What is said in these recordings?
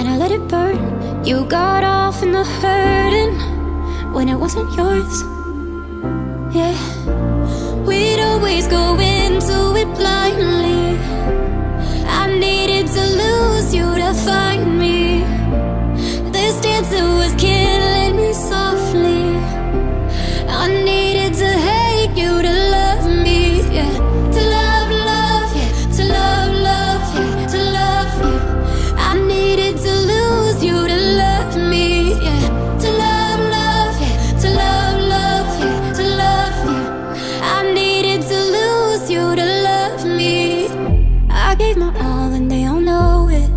and I let it burn. You got off in the hurting when it wasn't yours. Yeah, we'd always go you to love me. I gave my all and they all know it.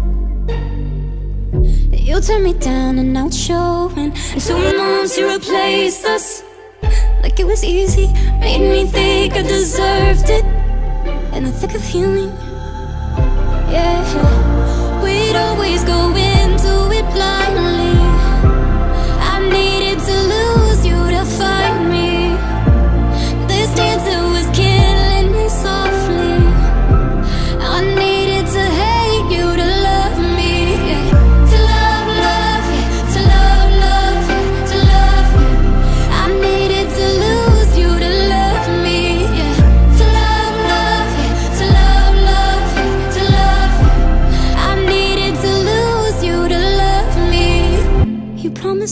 You turned me down and now it's showing. And two months you replaced us like it was easy. Made me think I deserved it. In the thick of healing,